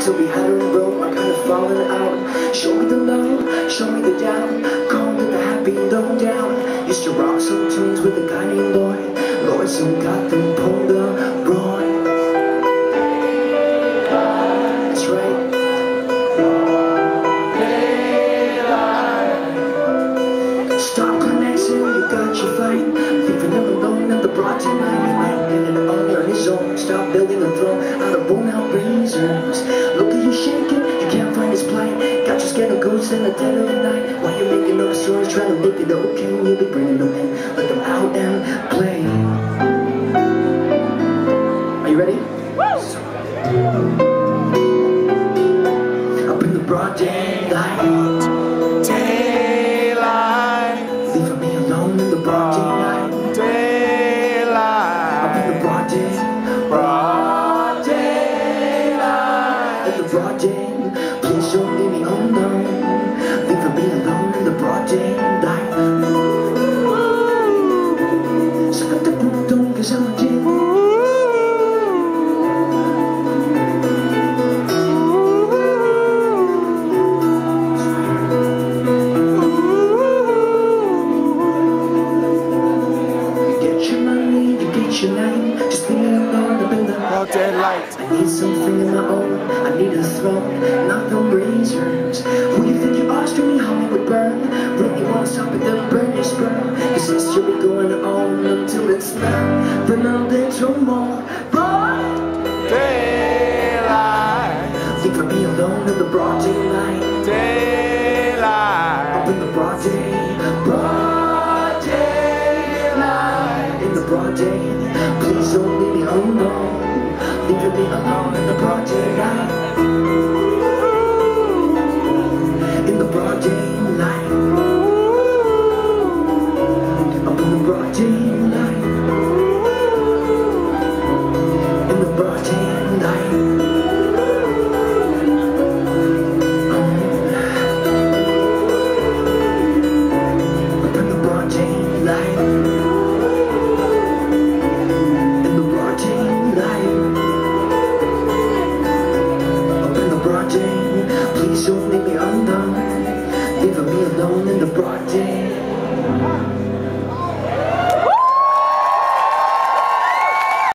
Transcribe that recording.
till we had her broke, I kind of falling out. Show me the love, show me the down, calm to the happy, no doubt. Used to rock some tunes with a guy named Lloyd. Lloyd soon got them pulled up. That's right. Stop connecting, you got your fight. Leaving him alone in the broad daylight. He might get it on his own. Stop building a throne out of worn out razors. Scared of ghosts in the dead of the night. While you're making up stories, trying to make it okay. You'll be bringing them in, let them out and play. Are you ready? Up in the broad daylight. Daylight, Leaving me alone in the broad daylight. Up in the broad day, broad daylight. in the broad day. Please don't your name. Just leave me up in the Broad daylight, I need something of my own. I need a throne, not the razors. Who you think you are, screaming Hollywood burn? Really wanna stop it, then burn your sperm. Cause this should be going on until it's not. Then I'll let no more. Boy, daylight, leave me alone in the broad daylight. Up daylight, in the broad day, don't leave me alone. Leave me alone in the broad day. Please don't leave me alone. Leaving me alone in the broad day.